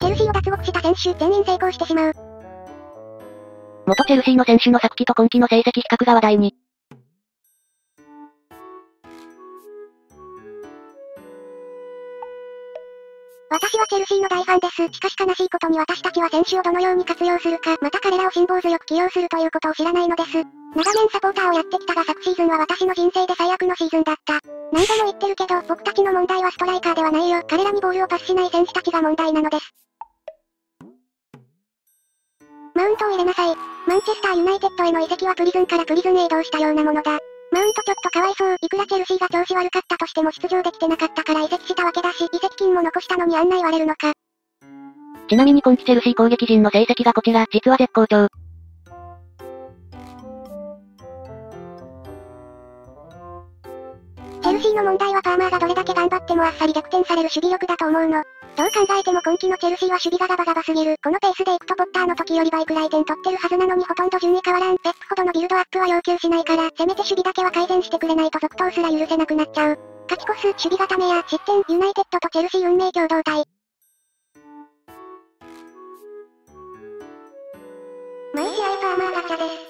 チェルシーを脱獄した選手全員成功してしまう。元チェルシーの選手の昨季と今季の成績比較が話題に。私はチェルシーの大ファンです。しかし悲しいことに私たちは選手をどのように活用するか、また彼らを辛抱強く起用するということを知らないのです。長年サポーターをやってきたが昨シーズンは私の人生で最悪のシーズンだった。何度も言ってるけど、僕たちの問題はストライカーではないよ。彼らにボールをパスしない選手たちが問題なのです。ントを入れなさい。マンチェスターユナイテッドへの移籍はプリズンからプリズンへ移動したようなものだ。マウントちょっとかわいそう。いくらチェルシーが調子悪かったとしても出場できてなかったから移籍したわけだし、移籍金も残したのにあんな言われるのか。ちなみに今季チェルシー攻撃陣の成績がこちら、実は絶好調。チェルシーの問題はパーマーがどれだけ頑張ってもあっさり逆転される守備力だと思うの。どう考えても今季のチェルシーは守備がガバガバすぎる。このペースでいくとポッターの時より倍くらい点取ってるはずなのにほとんど順位変わらん。ペップほどのビルドアップは要求しないから、せめて守備だけは改善してくれないと続投すら許せなくなっちゃう。勝ち越す、守備固めや失点、ユナイテッドとチェルシー運命共同体。毎試合パーマーが